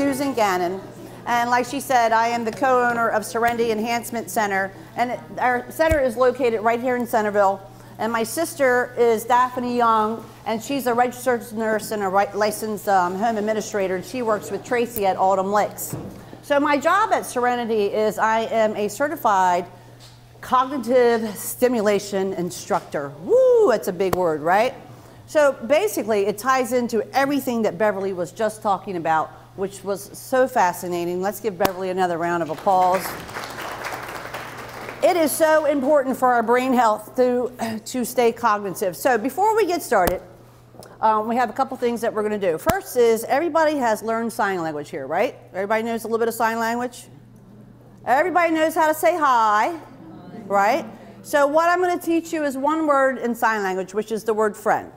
Susan Gannon. And like she said, I am the co-owner of Serenity Enhancement Center. And our center is located right here in Centreville. And my sister is Daphne Young, and she's a registered nurse and a licensed um, home administrator. And she works with Tracy at Autumn Lakes. So my job at Serenity is I am a certified cognitive stimulation instructor. Woo, that's a big word, right? So basically, it ties into everything that Beverly was just talking about, which was so fascinating. Let's give Beverly another round of applause. It is so important for our brain health to, to stay cognitive. So before we get started, um, we have a couple things that we're going to do. First is everybody has learned sign language here, right? Everybody knows a little bit of sign language? Everybody knows how to say hi, right? So what I'm going to teach you is one word in sign language, which is the word friend.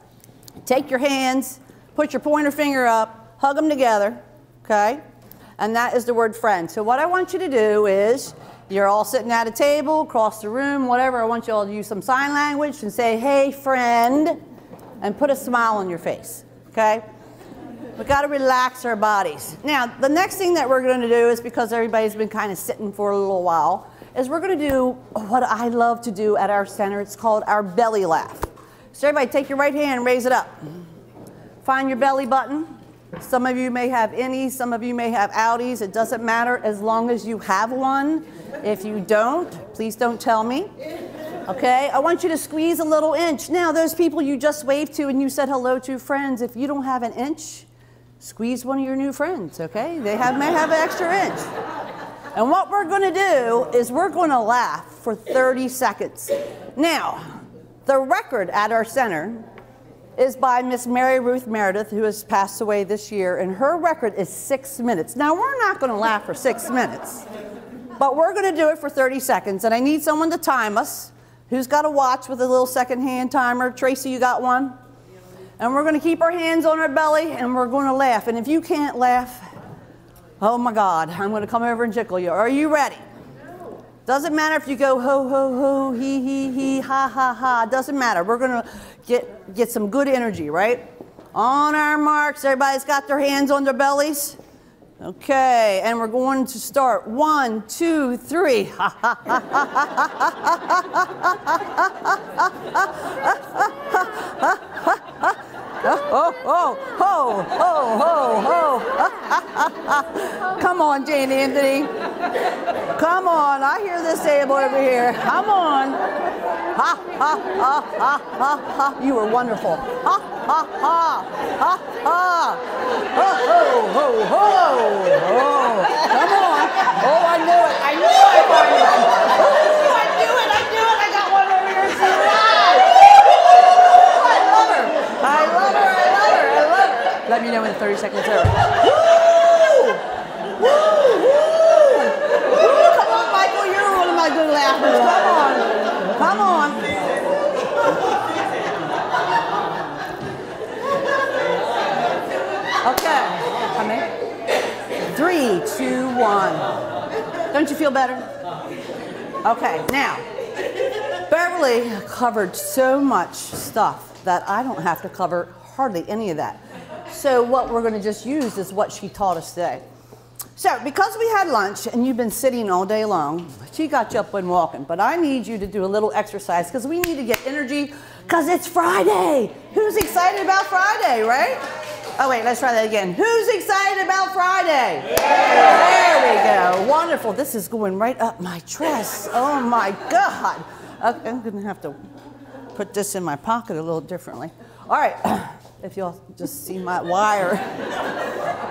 Take your hands, put your pointer finger up, hug them together, okay? And that is the word friend. So what I want you to do is, you're all sitting at a table, across the room, whatever. I want you all to use some sign language and say, hey, friend, and put a smile on your face, okay? We've got to relax our bodies. Now, the next thing that we're going to do is because everybody's been kind of sitting for a little while, is we're going to do what I love to do at our center. It's called our belly laugh. So everybody take your right hand and raise it up. Find your belly button. Some of you may have innies, some of you may have outies. It doesn't matter as long as you have one. If you don't, please don't tell me. Okay, I want you to squeeze a little inch. Now, those people you just waved to and you said hello to friends, if you don't have an inch, squeeze one of your new friends, okay? They have, may have an extra inch. And what we're gonna do is we're gonna laugh for 30 seconds. Now, the record at our center is by Miss Mary Ruth Meredith, who has passed away this year, and her record is six minutes. Now, we're not gonna laugh for six minutes, but we're gonna do it for 30 seconds, and I need someone to time us. Who's got a watch with a little second hand timer? Tracy, you got one? And we're gonna keep our hands on our belly, and we're gonna laugh. And if you can't laugh, oh my God, I'm gonna come over and tickle you. Are you ready? Doesn't matter if you go ho, ho, ho, he, he, he, ha, ha, ha. Doesn't matter. We're going to get, get some good energy, right? On our marks, everybody's got their hands on their bellies. Okay, and we're going to start. One, two, three. oh, oh, ho, ho, ho, ho. Come on, Jane Anthony. Come on, I hear this table over here. Come on. Ha, ha, ha, ha, ha, ha. You were wonderful. Ha, ha, ha, ha, ha. Ho, ho, ho, ho, ho. Come on. Oh, I knew it. I knew. Oh, I knew it. I knew it. I got one over here too. I love her. I love her. I love her. I love her. Let me know when 30 seconds over. Woo! Woo! Woo! Woo! Come on, Michael. You're one of my good laughers. Come on. Come on. Okay. Come in. Three, two, one. Don't you feel better? Okay, now, Beverly covered so much stuff that I don't have to cover hardly any of that. So what we're going to just use is what she taught us today. So because we had lunch and you've been sitting all day long, she got you up and walking. But I need you to do a little exercise because we need to get energy because it's Friday. Who's excited about Friday, right? Oh wait, let's try that again. Who's excited about Friday? There we go. Wonderful. This is going right up my dress. Oh my God. Okay, I'm going to have to put this in my pocket a little differently. All right, if you'll just see my wire.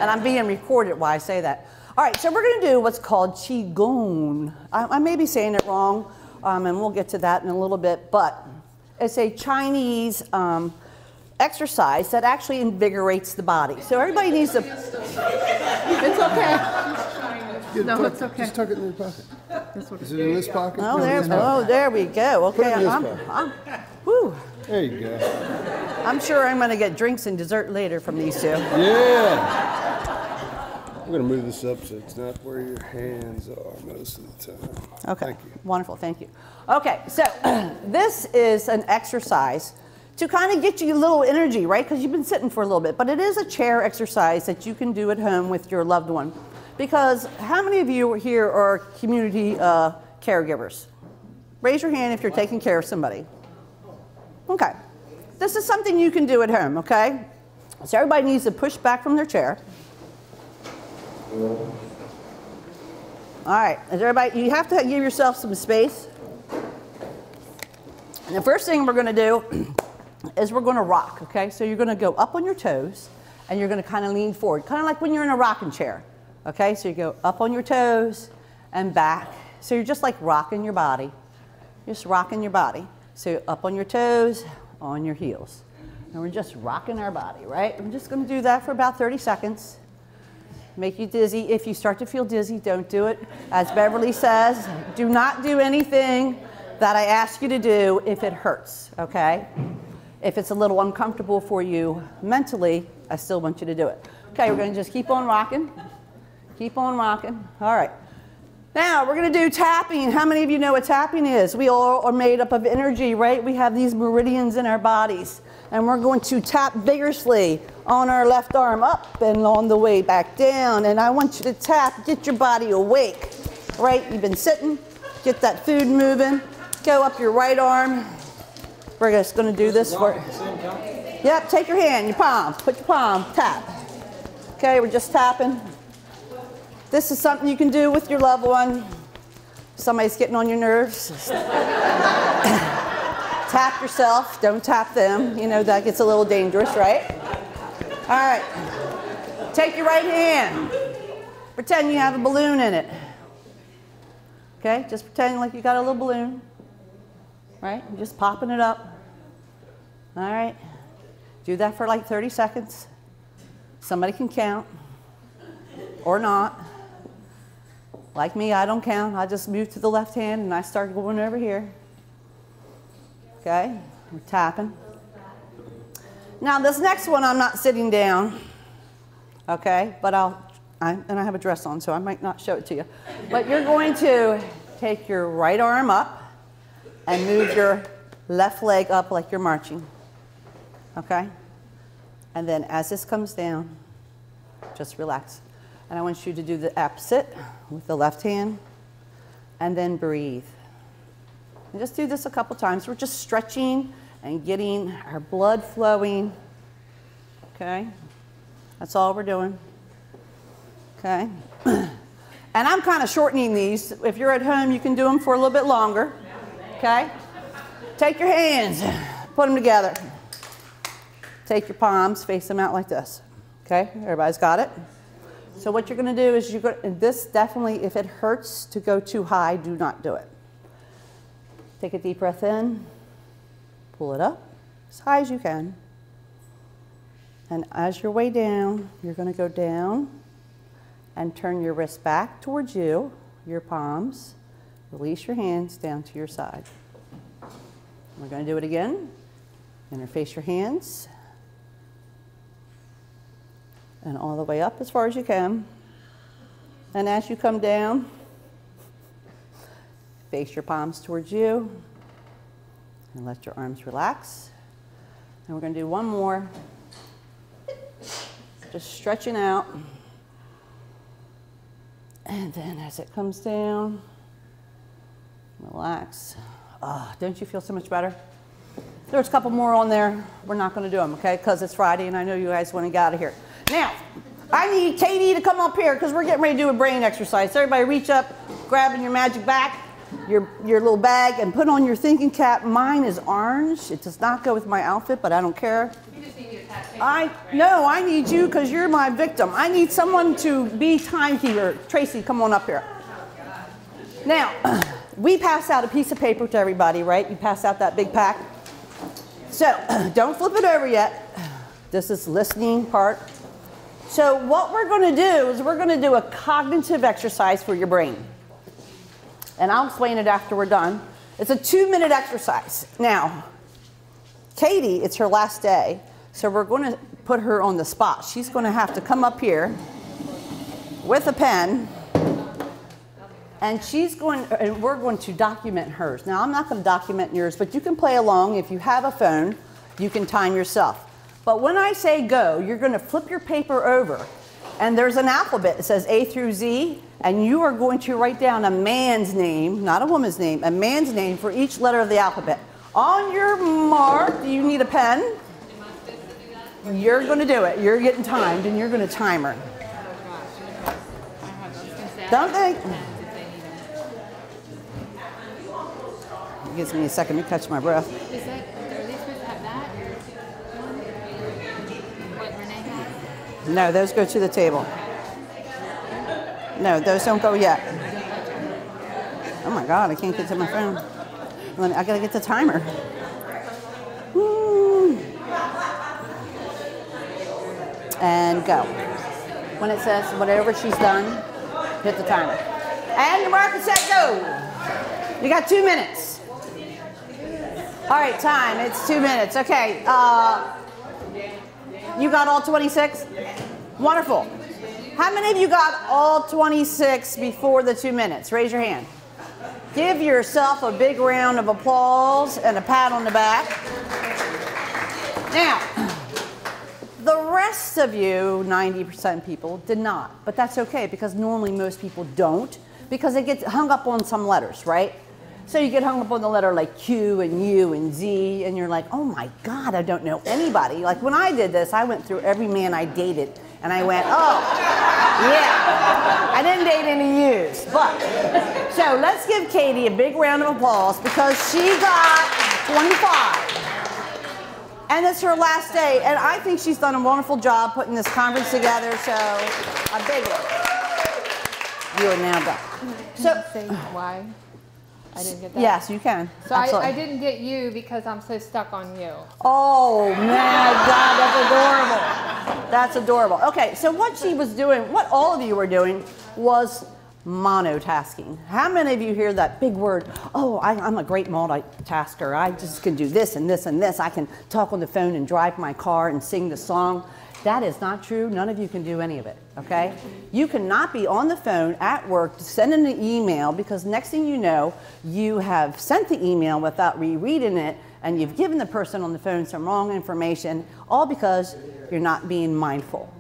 and I'm being recorded while I say that. All right, so we're going to do what's called Qigong. I, I may be saying it wrong, um, and we'll get to that in a little bit, but it's a Chinese um, exercise that actually invigorates the body. So everybody needs to. It's okay. No, tuck- it's okay. Just tuck it in your pocket. Is it in this pocket? Oh, No, there, oh, there we go. Okay, I'm, pocket. I'm, whew. There you go. I'm sure I'm going to get drinks and dessert later from these two. Yeah. I'm gonna move this up so it's not where your hands are most of the time. Okay. Thank you. Wonderful. Thank you. Okay. So this is an exercise to kind of get you a little energy, right? Because you've been sitting for a little bit. But it is a chair exercise that you can do at home with your loved one. Because how many of you here are community uh, caregivers? Raise your hand if you're taking care of somebody. Okay. This is something you can do at home, okay? So everybody needs to push back from their chair. All right, is everybody, you have to give yourself some space. And the first thing we're gonna do is we're gonna rock, okay? So you're gonna go up on your toes and you're gonna kind of lean forward, kind of like when you're in a rocking chair, okay? So you go up on your toes and back. So you're just like rocking your body, just rocking your body. So up on your toes, on your heels. And we're just rocking our body, right? I'm just gonna do that for about 30 seconds. Make you dizzy. If you start to feel dizzy, don't do it. As Beverly says, do not do anything that I ask you to do if it hurts, okay? If it's a little uncomfortable for you mentally, I still want you to do it. Okay, we're gonna just keep on rocking. Keep on rocking. All right. Now we're going to do tapping. How many of you know what tapping is? We all are made up of energy, right? We have these meridians in our bodies. And we're going to tap vigorously on our left arm up and on the way back down. And I want you to tap, get your body awake, right? You've been sitting, get that food moving. Go up your right arm. We're just going to do this for. Yep, take your hand, your palm, put your palm, tap. Okay, we're just tapping. This is something you can do with your loved one. Somebody's getting on your nerves. tap yourself, don't tap them. You know, that gets a little dangerous, right? All right. Take your right hand. Pretend you have a balloon in it. Okay? Just pretend like you got a little balloon. Right? You're just popping it up. All right. Do that for like 30 seconds. Somebody can count or not. Like me, I don't count. I just move to the left hand and I start going over here. Okay, we're tapping. Now this next one, I'm not sitting down. Okay, but I'll, I, and I have a dress on, so I might not show it to you. But you're going to take your right arm up and move your left leg up like you're marching. Okay? And then as this comes down, just relax. And I want you to do the opposite with the left hand and then breathe. And just do this a couple times. We're just stretching and getting our blood flowing. Okay? That's all we're doing. Okay? and I'm kind of shortening these. If you're at home, you can do them for a little bit longer. Okay? Take your hands, put them together. Take your palms, face them out like this. Okay? Everybody's got it? So what you're going to do is you're going to, this definitely, if it hurts to go too high, do not do it. Take a deep breath in, pull it up as high as you can. And as your way down, you're going to go down and turn your wrist back towards you, your palms. Release your hands down to your side. We're going to do it again. Interface your hands and all the way up as far as you can. And as you come down, face your palms towards you and let your arms relax. And we're going to do one more. Just stretching out. And then as it comes down, relax. Oh, don't you feel so much better? There's a couple more on there. We're not going to do them, okay? Because it's Friday and I know you guys want to get out of here. Now, I need Katie to come up here because we're getting ready to do a brain exercise. So everybody reach up, grab in your magic back, your, your little bag, and put on your thinking cap. Mine is orange. It does not go with my outfit, but I don't care. I no, I need you because you're my victim. I need someone to be timekeeper. Tracy, come on up here. Now, we pass out a piece of paper to everybody, right? You pass out that big pack. So don't flip it over yet. This is listening part. So what we're going to do is we're going to do a cognitive exercise for your brain. And I'll explain it after we're done. It's a two minute exercise. Now, Katie, it's her last day, so we're going to put her on the spot. She's going to have to come up here with a pen, and she's going, and we're going to document hers. Now, I'm not going to document yours, but you can play along if you have a phone You can time yourself. But when I say go, you're going to flip your paper over, and there's an alphabet. It says A through Z, and you are going to write down a man's name, not a woman's name, a man's name for each letter of the alphabet. On your mark, do you need a pen? You're going to do it. You're getting timed, and you're going to time her. Don't think. Gives me a second to catch my breath. Is that, are they supposed to have that? What Renee has? No, those go to the table. No, those don't go yet. Oh my God, I can't get to my phone. I gotta get the timer. Woo. And go. When it says whatever she's done, hit the timer. And your marker set go. You got two minutes. All right, time. It's two minutes. Okay. Uh, you got all 26? Wonderful. How many of you got all 26 before the two minutes? Raise your hand. Give yourself a big round of applause and a pat on the back. Now, the rest of you, 90% people, did not. But that's okay because normally most people don't because they get hung up on some letters, right? So you get hung up on the letter like Q and U and Z, and you're like, oh my God, I don't know anybody. Like when I did this, I went through every man I dated and I went, oh, yeah. I didn't date any U's. But, so let's give Katie a big round of applause because she got 25. And it's her last day, and I think she's done a wonderful job putting this conference together, so a big one. You are now done. So, why? I didn't get that. yes, you can. So I, I didn't get you because I'm so stuck on you. Oh my God, that's adorable. That's adorable. Okay, so what she was doing, what all of you were doing, was monotasking. How many of you hear that big word? Oh, I, I'm a great multitasker. I just can do this and this and this. I can talk on the phone and drive my car and sing the song. That is not true. None of you can do any of it, okay? You cannot be on the phone at work sending an email because next thing you know, you have sent the email without rereading it and you've given the person on the phone some wrong information, all because you're not being mindful.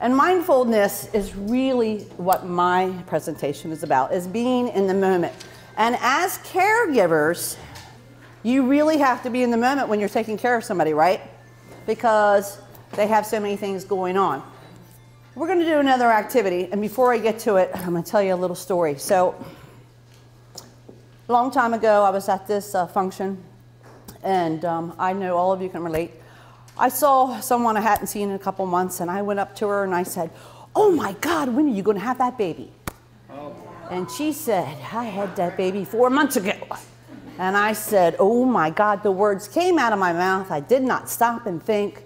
And mindfulness is really what my presentation is about, is being in the moment. And as caregivers, you really have to be in the moment when you're taking care of somebody, right? Because they have so many things going on. We're going to do another activity, and before I get to it, I'm going to tell you a little story. So, a long time ago, I was at this uh, function, and um, I know all of you can relate. I saw someone I hadn't seen in a couple months, and I went up to her and I said, Oh my God, when are you going to have that baby? And she said, I had that baby four months ago. And I said, Oh my God, the words came out of my mouth. I did not stop and think.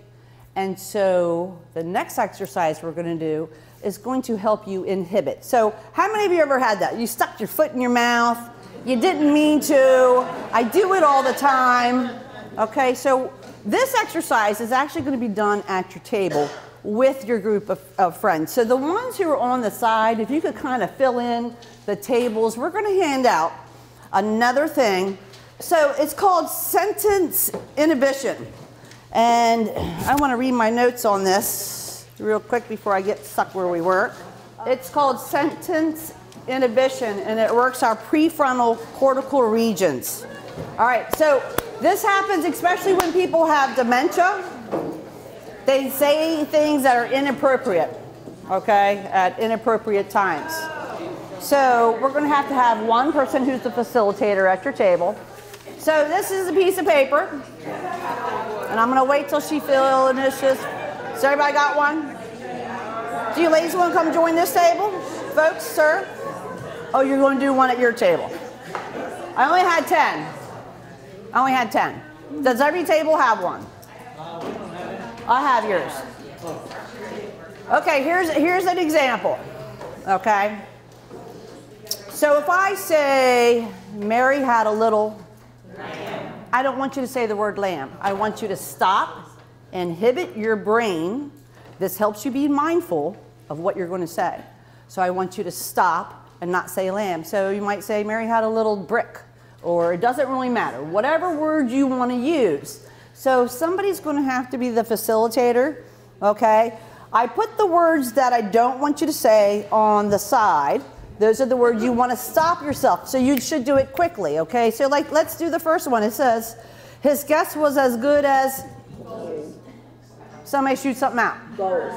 And so the next exercise we're going to do is going to help you inhibit. So, how many of you ever had that? You stuck your foot in your mouth, you didn't mean to. I do it all the time. Okay, so this exercise is actually going to be done at your table with your group of, of friends. So, the ones who are on the side, if you could kind of fill in the tables, we're going to hand out another thing. So, it's called sentence inhibition. And I want to read my notes on this real quick before I get stuck where we were. It's called sentence inhibition, and it works our prefrontal cortical regions. All right, so this happens especially when people have dementia. They say things that are inappropriate, okay, at inappropriate times. So we're going to have to have one person who's the facilitator at your table. So this is a piece of paper. And I'm going to wait till she finishes. So everybody got one? Do you ladies want to come join this table? Folks, sir? Oh, you're going to do one at your table. I only had 10. I only had 10. Does every table have one? I have yours. Okay, here's, here's an example. Okay? So if I say, Mary had a little I don't want you to say the word lamb. I want you to stop, inhibit your brain. This helps you be mindful of what you're going to say. So I want you to stop and not say lamb. So you might say, Mary had a little brick, or it doesn't really matter. Whatever word you want to use. So somebody's going to have to be the facilitator, okay? I put the words that I don't want you to say on the side. Those are the words you want to stop yourself. So you should do it quickly, okay? So like let's do the first one. It says his guess was as good as Somebody shoot something out. Gold.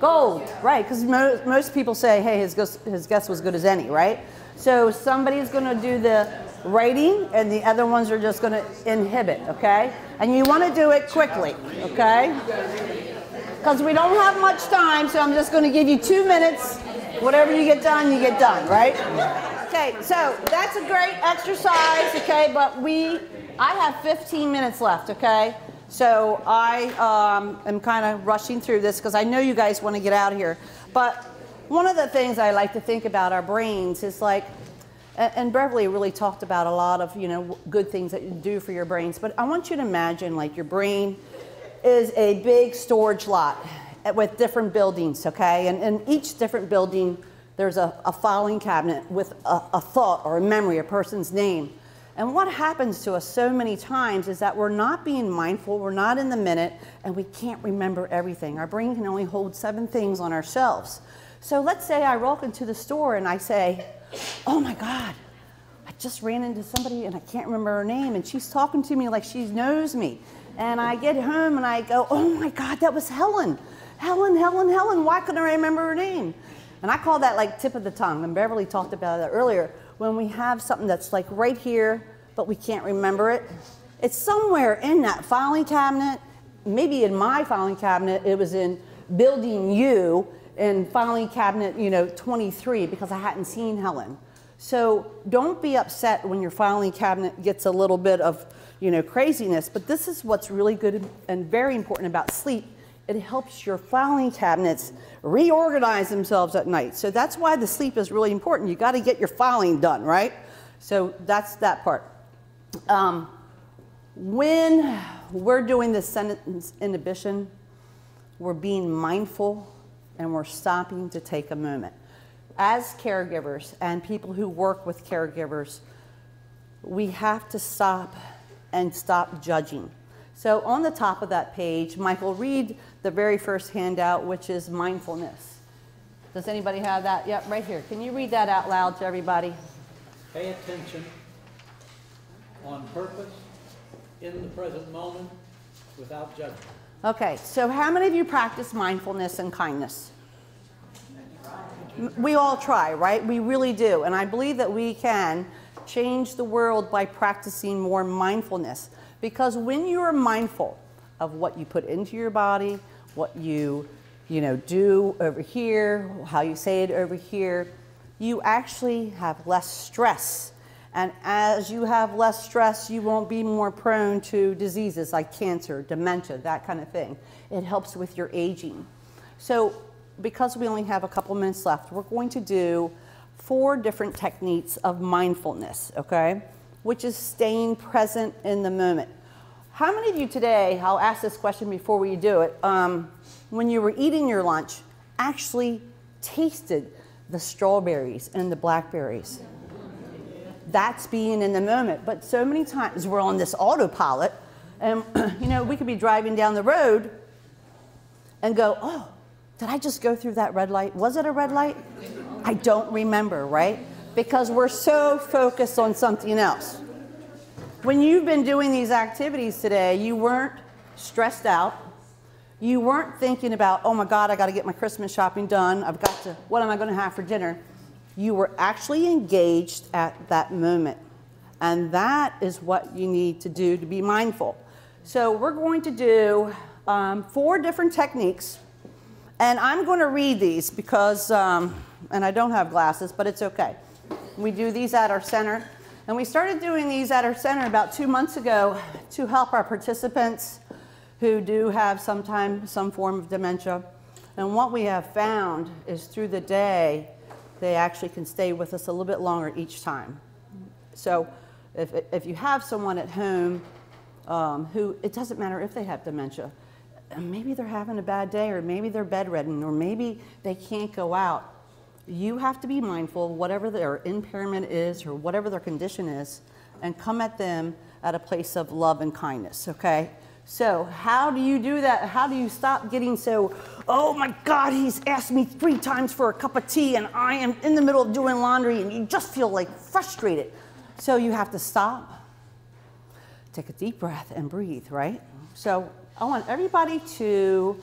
Gold, right? Because mo- most people say, hey, his guess, his guess was good as any, right? So somebody's going to do the rating, and the other ones are just going to inhibit, okay? And you want to do it quickly, okay? Because we don't have much time, so I'm just going to give you two minutes. Whatever you get done, you get done, right? Okay, so that's a great exercise, okay? But we, I have 15 minutes left, okay? So I um, am kind of rushing through this because I know you guys want to get out of here. But one of the things I like to think about our brains is like, and, Beverly really talked about a lot of you know good things that you do for your brains. But I want you to imagine like your brain is a big storage lot with different buildings, okay? And in each different building, there's a, a filing cabinet with a, a thought or a memory, a person's name. And what happens to us so many times is that we're not being mindful, we're not in the minute, and we can't remember everything. Our brain can only hold seven things on our shelves. So let's say I walk into the store and I say, Oh my God, I just ran into somebody and I can't remember her name, and she's talking to me like she knows me. And I get home and I go, Oh my God, that was Helen. Helen, Helen, Helen, why couldn't I remember her name? And I call that like tip of the tongue, and Beverly talked about that earlier when we have something that's like right here, but we can't remember it. It's somewhere in that filing cabinet, maybe in my filing cabinet, it was in building U in filing cabinet, you know, 23 because I hadn't seen Helen. So don't be upset when your filing cabinet gets a little bit of, you know, craziness, but this is what's really good and very important about sleep. It helps your filing cabinets reorganize themselves at night. So that's why the sleep is really important. You got to get your filing done, right? So that's that part. Um, when we're doing the sentence inhibition, we're being mindful and we're stopping to take a moment. As caregivers and people who work with caregivers, we have to stop and stop judging. So on the top of that page, Michael, read the very first handout, which is mindfulness. Does anybody have that? Yep, right here. Can you read that out loud to everybody? Pay attention on purpose, in the present moment, without judgment. Okay, so how many of you practice mindfulness and kindness? We all try, right? We really do. And I believe that we can change the world by practicing more mindfulness. Because when you are mindful of what you put into your body, what you, you know, do over here, how you say it over here, you actually have less stress. And as you have less stress, you won't be more prone to diseases like cancer, dementia, that kind of thing. It helps with your aging. So, because we only have a couple minutes left, we're going to do four different techniques of mindfulness, okay? Which is staying present in the moment. How many of you today, I'll ask this question before we do it, um, when you were eating your lunch, actually tasted the strawberries and the blackberries? That's being in the moment. But so many times we're on this autopilot, and you know, we could be driving down the road and go, oh, did I just go through that red light? Was it a red light? I don't remember, right? Because we're so focused on something else. When you've been doing these activities today, you weren't stressed out. You weren't thinking about, oh my God, I got to get my Christmas shopping done. I've got to, what am I going to have for dinner? You were actually engaged at that moment. And that is what you need to do to be mindful. So we're going to do um, four different techniques. And I'm going to read these because, um, and I don't have glasses, but it's okay. We do these at our center. And we started doing these at our center about two months ago to help our participants who do have sometime some form of dementia. And what we have found is through the day, they actually can stay with us a little bit longer each time. So if, if you have someone at home um, who, it doesn't matter if they have dementia, maybe they're having a bad day, or maybe they're bedridden, or maybe they can't go out you have to be mindful, whatever their impairment is or whatever their condition is, and come at them at a place of love and kindness, okay? So, how do you do that? How do you stop getting so, oh my God, he's asked me three times for a cup of tea and I am in the middle of doing laundry and you just feel like frustrated. So, you have to stop, take a deep breath and breathe, right? So, I want everybody to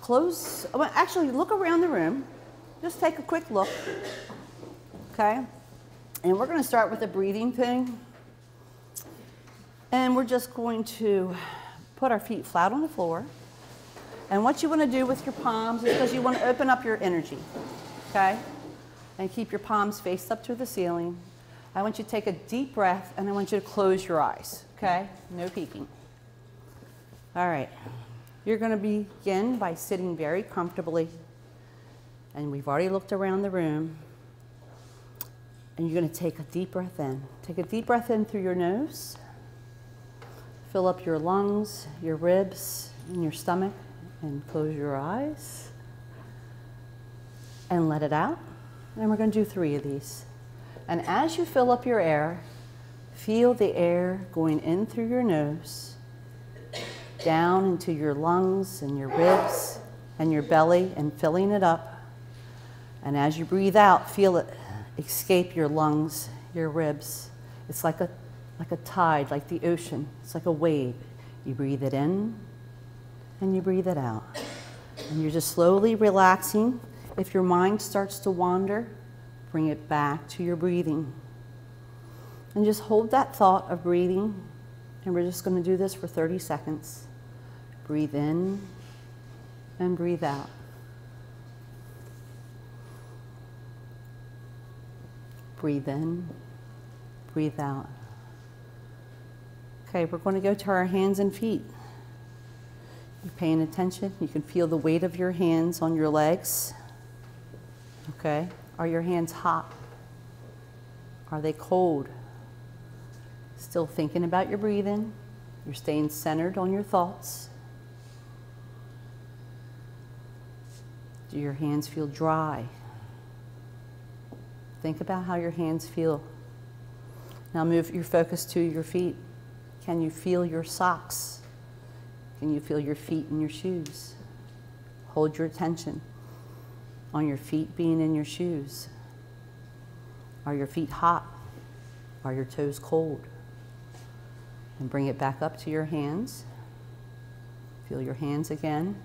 close, well, actually, look around the room. Just take a quick look, okay? And we're going to start with the breathing thing. And we're just going to put our feet flat on the floor. And what you want to do with your palms is because you want to open up your energy, okay? And keep your palms faced up to the ceiling. I want you to take a deep breath and I want you to close your eyes, okay? No peeking. All right. You're going to begin by sitting very comfortably. And we've already looked around the room. And you're going to take a deep breath in. Take a deep breath in through your nose. Fill up your lungs, your ribs, and your stomach, and close your eyes. And let it out. And we're going to do three of these. And as you fill up your air, feel the air going in through your nose, down into your lungs and your ribs and your belly, and filling it up. And as you breathe out, feel it escape your lungs, your ribs. It's like a like a tide, like the ocean. It's like a wave. You breathe it in and you breathe it out. And you're just slowly relaxing. If your mind starts to wander, bring it back to your breathing. And just hold that thought of breathing. And we're just going to do this for 30 seconds. Breathe in and breathe out. Breathe in, breathe out. Okay, we're going to go to our hands and feet. You're paying attention. You can feel the weight of your hands on your legs. Okay, are your hands hot? Are they cold? Still thinking about your breathing. You're staying centered on your thoughts. Do your hands feel dry? Think about how your hands feel. Now move your focus to your feet. Can you feel your socks? Can you feel your feet in your shoes? Hold your attention on your feet being in your shoes. Are your feet hot? Are your toes cold? And bring it back up to your hands. Feel your hands again.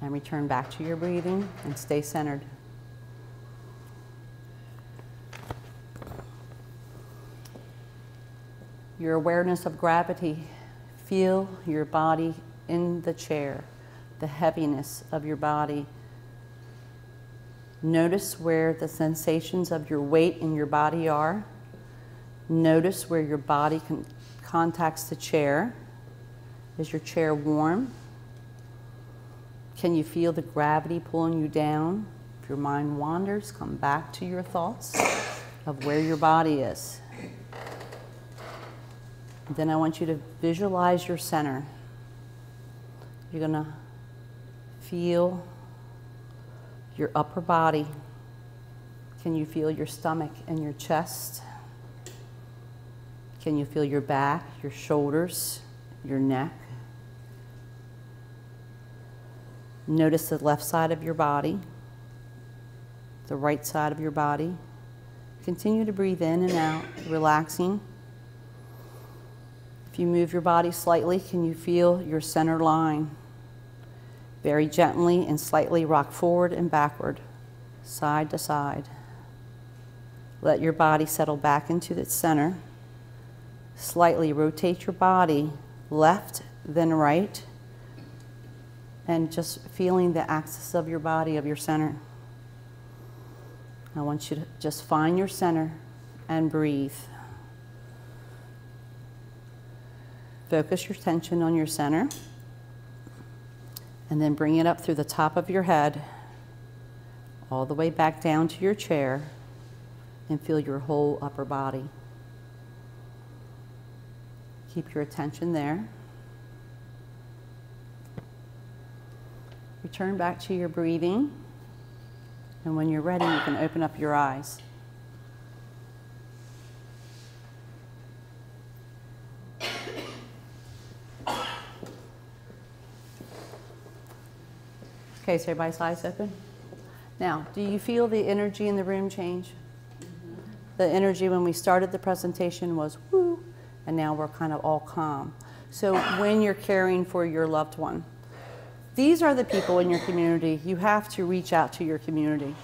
And return back to your breathing and stay centered. Your awareness of gravity. Feel your body in the chair, the heaviness of your body. Notice where the sensations of your weight in your body are. Notice where your body con contacts the chair. Is your chair warm? Can you feel the gravity pulling you down? If your mind wanders, come back to your thoughts of where your body is. Then I want you to visualize your center. You're going to feel your upper body. Can you feel your stomach and your chest? Can you feel your back, your shoulders, your neck? Notice the left side of your body, the right side of your body. Continue to breathe in and out, relaxing. You move your body slightly, can you feel your center line? Very gently and slightly rock forward and backward, side to side. Let your body settle back into its center. Slightly rotate your body left, then right, and just feeling the axis of your body, of your center. I want you to just find your center and breathe. Focus your attention on your center and then bring it up through the top of your head all the way back down to your chair and feel your whole upper body. Keep your attention there. Return back to your breathing. And when you're ready, you can open up your eyes. Okay, so everybody's eyes open? Now, do you feel the energy in the room change? The energy when we started the presentation was woo, and now we're kind of all calm. So when you're caring for your loved one, these are the people in your community. You have to reach out to your community.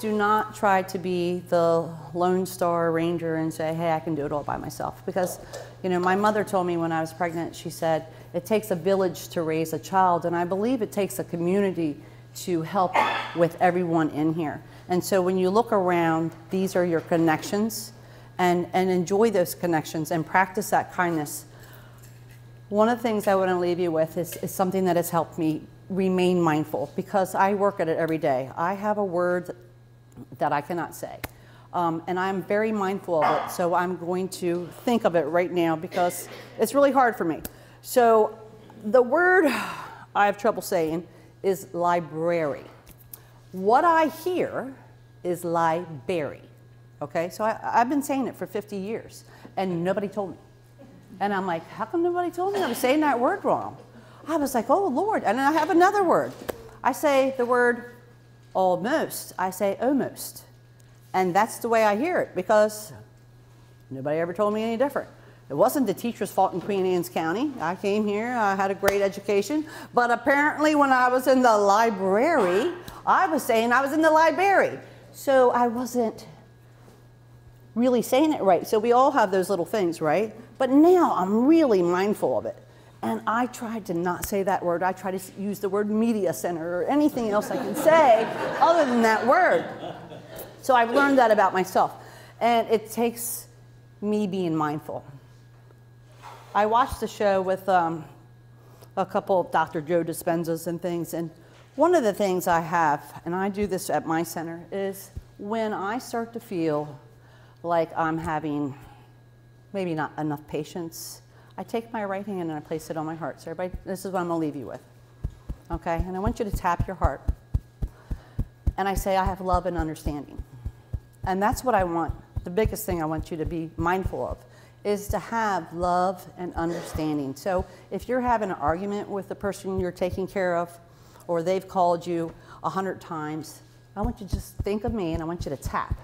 Do not try to be the Lone Star Ranger and say, hey, I can do it all by myself. Because, you know, my mother told me when I was pregnant, she said, it takes a village to raise a child, and I believe it takes a community to help with everyone in here. And so when you look around, these are your connections, and, and enjoy those connections and practice that kindness. One of the things I want to leave you with is, is something that has helped me remain mindful because I work at it every day. I have a word that I cannot say. Um, and I'm very mindful of it, so I'm going to think of it right now because it's really hard for me. So the word I have trouble saying is library. What I hear is library. Okay, so I, I've been saying it for 50 years and nobody told me. And I'm like, how come nobody told me I was saying that word wrong? I was like, oh Lord. And I have another word. I say the word almost. I say almost. And that's the way I hear it because nobody ever told me any different. It wasn't the teacher's fault in Queen Anne's County. I came here, I had a great education. But apparently, when I was in the library, I was saying I was in the library. So I wasn't really saying it right. So we all have those little things, right? But now I'm really mindful of it. And I tried to not say that word. I try to use the word media center or anything else I can say other than that word. So I've learned that about myself. And it takes me being mindful. I watched the show with um, a couple of Dr. Joe Dispenzas and things. And one of the things I have, and I do this at my center, is when I start to feel like I'm having maybe not enough patience, I take my right hand and I place it on my heart. So everybody, this is what I'm going to leave you with. Okay? And I want you to tap your heart. And I say, I have love and understanding. And that's what I want. The biggest thing I want you to be mindful of is to have love and understanding. So if you're having an argument with the person you're taking care of, or they've called you a hundred times, I want you to just think of me and I want you to tap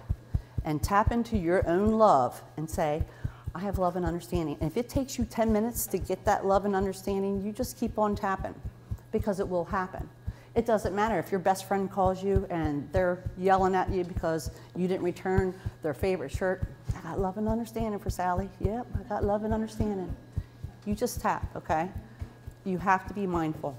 and tap into your own love and say, I have love and understanding. And if it takes you 10 minutes to get that love and understanding, you just keep on tapping because it will happen. It doesn't matter if your best friend calls you and they're yelling at you because you didn't return their favorite shirt. I got love and understanding for Sally. Yep, I got love and understanding. You just tap, okay? You have to be mindful.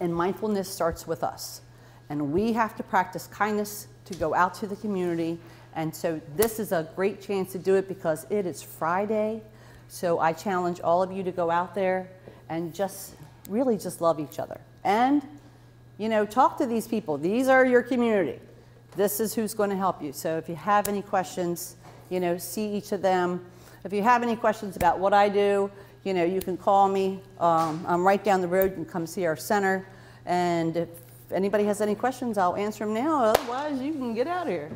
And mindfulness starts with us. And we have to practice kindness to go out to the community and so this is a great chance to do it because it is Friday. So I challenge all of you to go out there and just really just love each other. And, you know, talk to these people. These are your community. This is who's going to help you. So if you have any questions, you know, see each of them. If you have any questions about what I do, you know, you can call me. Um, I'm right down the road. You can come see our center. And if anybody has any questions, I'll answer them now. Otherwise, you can get out of here.